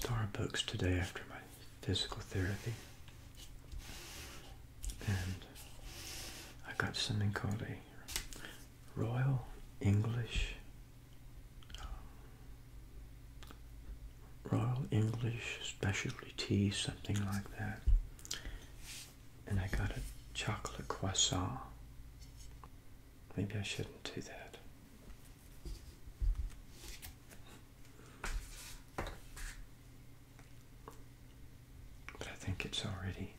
Starbucks today after my physical therapy. And I got something called a Royal English um, Royal English specialty tea, something like that. And I got a chocolate croissant. Maybe I shouldn't do that. It's already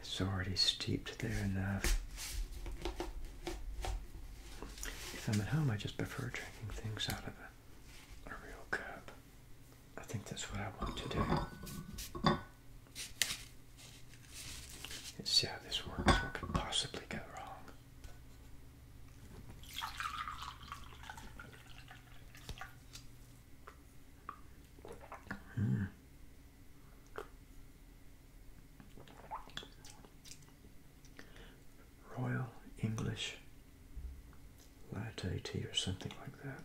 it's already steeped there enough. If I'm at home, I just prefer drinking things out of a, a real cup. I think that's what I want to do. Let's see how this works. What could possibly go wrong? Hmm. Royal English or something like that.